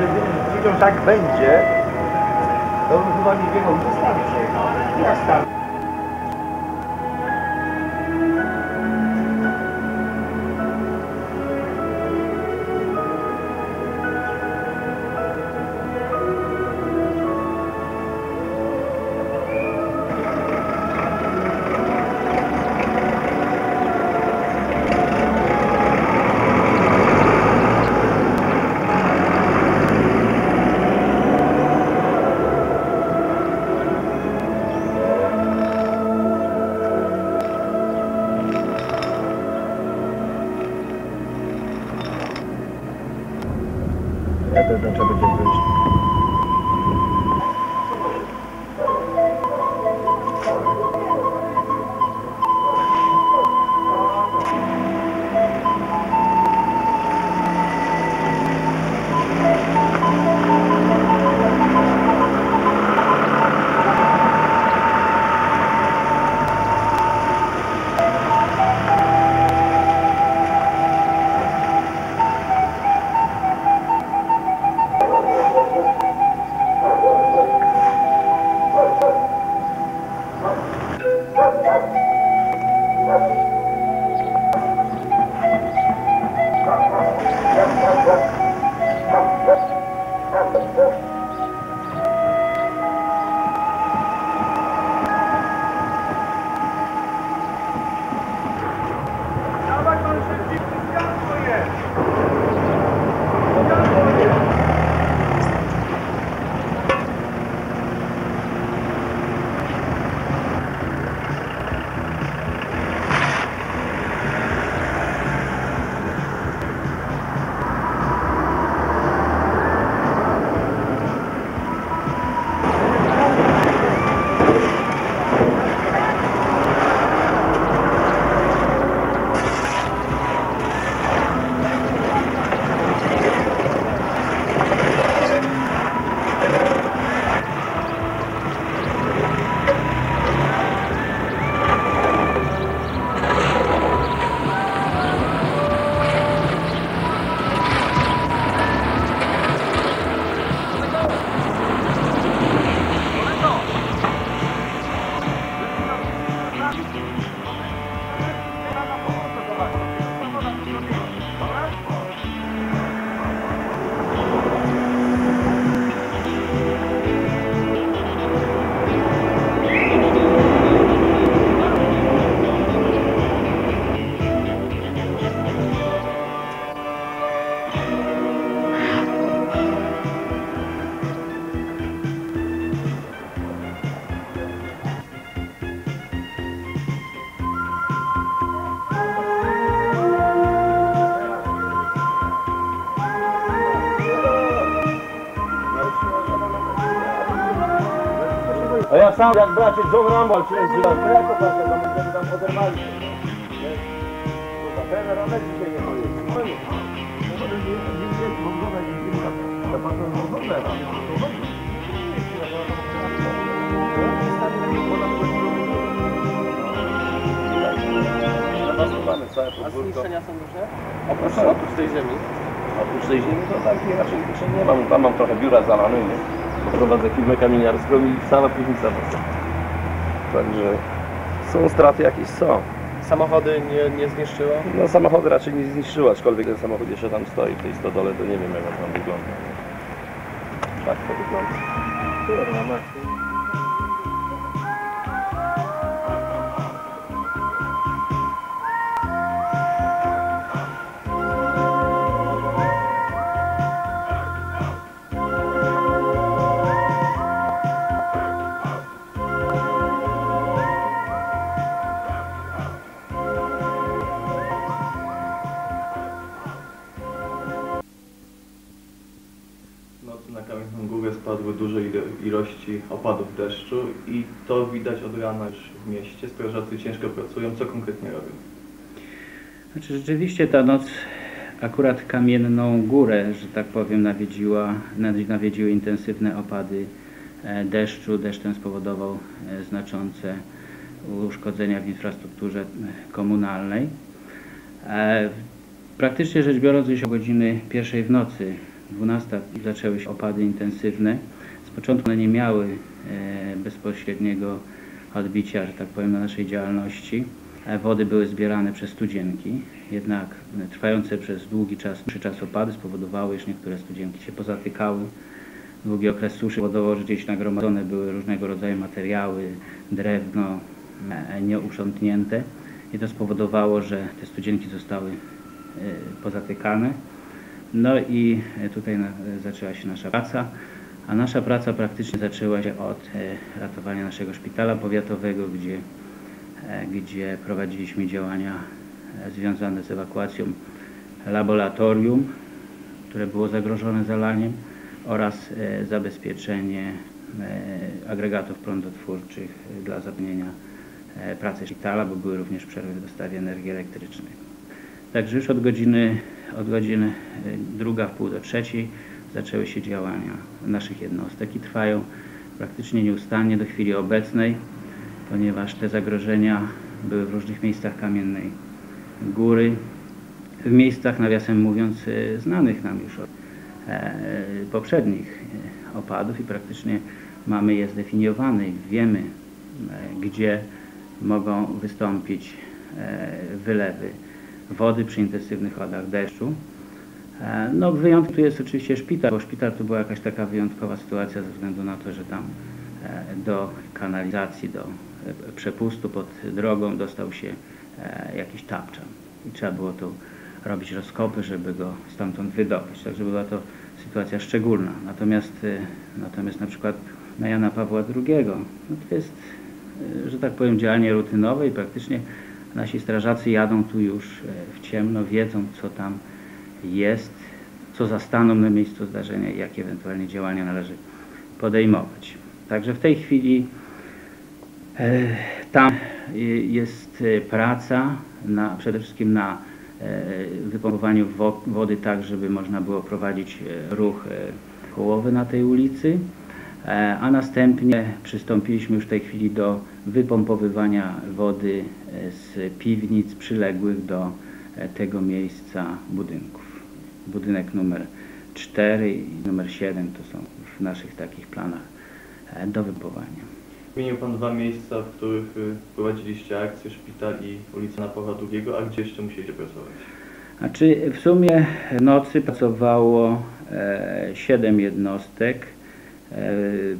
Jeżeli tak będzie, to bym chyba nie biegał do stacji. rather than traffic generation. To znaczy będzie wyjść. A ja sam jak bracie John Rambo walczyłem z to patrzę, tam będziemy tam poderwali. Nie? Kurwa, trener Romek dzisiaj nie pojedzie. No tam A zniszczenia są duże? Oprócz, Oprócz tej ziemi? oprócz tej ziemi to takiej raczej nie mam. Tam mam trochę biura zalane, nie? Prowadzę firmę kamieniarską i cała piwnica powstała. Także są straty jakieś są. Samochody nie, nie zniszczyło? No samochody raczej nie zniszczyło, aczkolwiek ten samochód jeszcze tam stoi w tej stodole, to nie wiem jak on tam wygląda. Tak to wygląda. Górę spadły duże ilo- ilości opadów deszczu i to widać od rana już w mieście. Strażacy ciężko pracują. Co konkretnie robią? Znaczy rzeczywiście ta noc akurat kamienną górę, że tak powiem, nawiedziła, nawi- nawiedziły intensywne opady e, deszczu. Deszcz ten spowodował e, znaczące uszkodzenia w infrastrukturze e, komunalnej. Praktycznie rzecz biorąc, już o godziny pierwszej w nocy 12 zaczęły się opady intensywne. Z początku one nie miały e, bezpośredniego odbicia, że tak powiem, na naszej działalności. E, Wody były zbierane przez studzienki, jednak trwające przez długi czas, dłuższy czas opady spowodowały, iż niektóre studzienki się pozatykały. Długi okres suszy powodował, że gdzieś nagromadzone były różnego rodzaju materiały, drewno e, nieuprzątnięte i to spowodowało, że te studzienki zostały pozatykane. No i tutaj zaczęła się nasza praca, a nasza praca praktycznie zaczęła się od e, ratowania naszego szpitala powiatowego, gdzie, e, gdzie prowadziliśmy działania e, związane z ewakuacją laboratorium, które było zagrożone zalaniem oraz zabezpieczenie agregatów prądotwórczych dla zapewnienia pracy szpitala, bo były również przerwy w dostawie energii elektrycznej. Także już od godziny, od godziny druga, w pół do trzeciej zaczęły się działania naszych jednostek i trwają praktycznie nieustannie do chwili obecnej, ponieważ te zagrożenia były w różnych miejscach kamiennej góry, w miejscach, nawiasem mówiąc, e, znanych nam już od e, poprzednich e, opadów i praktycznie mamy je zdefiniowane i wiemy, gdzie mogą wystąpić wylewy wody przy intensywnych opadach deszczu. E, No wyjątkiem tu jest oczywiście szpital, bo szpital to była jakaś taka wyjątkowa sytuacja ze względu na to, że tam e, do kanalizacji, do e, przepustu pod drogą dostał się jakiś tapczan i trzeba było tu robić rozkopy, żeby go stamtąd wydobyć. Także była to sytuacja szczególna. Natomiast, natomiast na przykład na Jana Pawła II, no to jest, że tak powiem, działanie rutynowe i praktycznie nasi strażacy jadą tu już w ciemno, wiedzą co tam jest, co zastaną na miejscu zdarzenia i jakie ewentualnie działania należy podejmować. Także w tej chwili e, tam jest e, praca na, przede wszystkim na e, wypompowaniu wo- wody tak, żeby można było prowadzić ruch kołowy na tej ulicy, a następnie przystąpiliśmy już w tej chwili do wypompowywania wody z piwnic przyległych do tego miejsca budynków. Budynek numer 4 i numer 7 to są już w naszych takich planach e, do wypompowania. Wymienił Pan dwa miejsca, w których y, prowadziliście akcję, szpital i ulica na Pawła II, a gdzie jeszcze musieliście pracować? Znaczy w sumie w nocy pracowało e, 7 jednostek. E,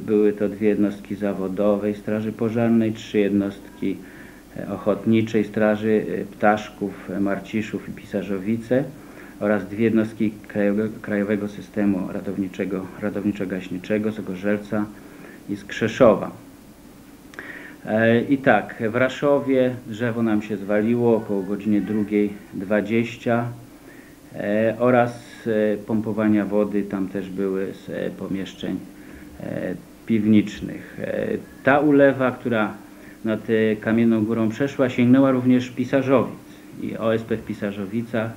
były to dwie jednostki zawodowej Straży Pożarnej, trzy jednostki ochotniczej Straży Ptaszków, Marciszów i Pisarzowice oraz dwie jednostki Krajowego, Systemu Ratowniczego, Ratowniczo-Gaśniczego z Gorzelca i z Krzeszowa. E, I tak, w Raszowie drzewo nam się zwaliło około godziny 2.20 e, oraz e, pompowania wody tam też były z pomieszczeń piwniczych. E, Ta ulewa, która nad Kamienną Górą przeszła, sięgnęła również Pisarzowic i OSP w Pisarzowicach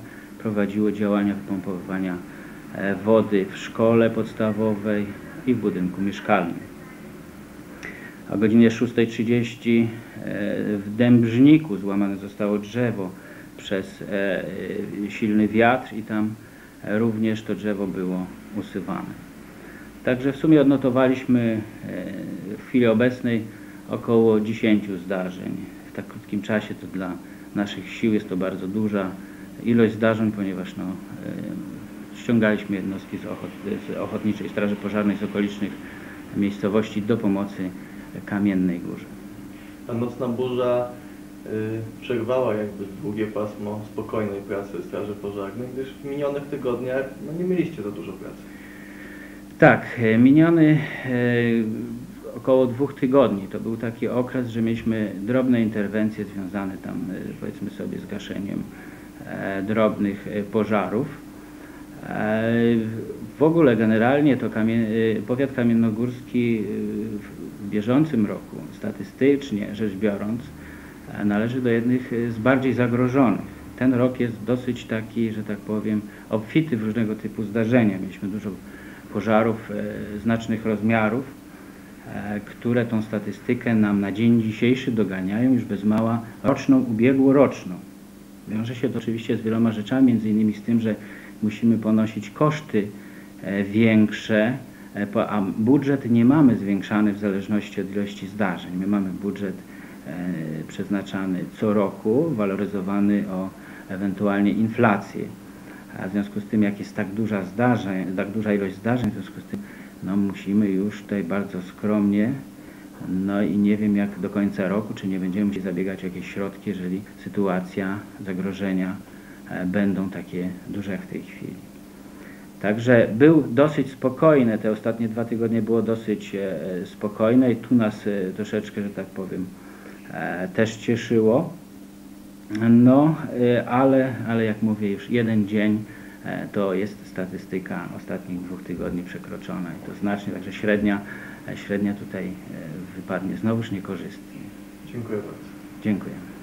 prowadziło działania wypompowywania e, wody w szkole podstawowej i w budynku mieszkalnym. O godzinie 6.30 e, w Dębrzniku złamane zostało drzewo przez e, silny wiatr i tam również to drzewo było usywane. Także w sumie odnotowaliśmy w chwili obecnej około 10 zdarzeń. W tak krótkim czasie to dla naszych sił jest to bardzo duża ilość zdarzeń, ponieważ no, ściągaliśmy jednostki z, ochot, z Ochotniczej Straży Pożarnej z okolicznych miejscowości do pomocy Kamiennej Górze. Ta nocna burza y, przerwała jakby długie pasmo spokojnej pracy Straży Pożarnej, gdyż w minionych tygodniach no, nie mieliście za dużo pracy. Tak, e, miniony e, około dwóch tygodni to był taki okres, że mieliśmy drobne interwencje związane tam e, powiedzmy sobie z gaszeniem drobnych e, pożarów. E, W ogóle generalnie to kamie, e, powiat kamiennogórski e, w- bieżącym roku statystycznie rzecz biorąc e, należy do jednych e, z bardziej zagrożonych. Ten rok jest dosyć taki, że tak powiem, obfity w różnego typu zdarzenia. Mieliśmy dużo pożarów e, znacznych rozmiarów, e, które tą statystykę nam na dzień dzisiejszy doganiają już bez mała roczną, ubiegłoroczną. Wiąże się to oczywiście z wieloma rzeczami, między innymi z tym, że musimy ponosić koszty e, większe, e, a budżet nie mamy zwiększany w zależności od ilości zdarzeń. My mamy budżet e, przeznaczany co roku, waloryzowany o ewentualnie inflację. A w związku z tym, jak jest tak duża zdarzeń, tak duża ilość zdarzeń, w związku z tym no, musimy już tutaj bardzo skromnie, no i nie wiem jak do końca roku, czy nie będziemy musieli zabiegać o jakieś środki, jeżeli sytuacja zagrożenia e, będą takie duże w tej chwili. Także był dosyć spokojne, te ostatnie dwa tygodnie było dosyć e, e, spokojne i tu nas troszeczkę, że tak powiem, też cieszyło. No, ale, ale jak mówię, już jeden dzień to jest statystyka ostatnich dwóch tygodni przekroczona i to znacznie, także średnia, średnia tutaj e, wypadnie znowuż niekorzystnie. Dziękuję bardzo. Dziękuję.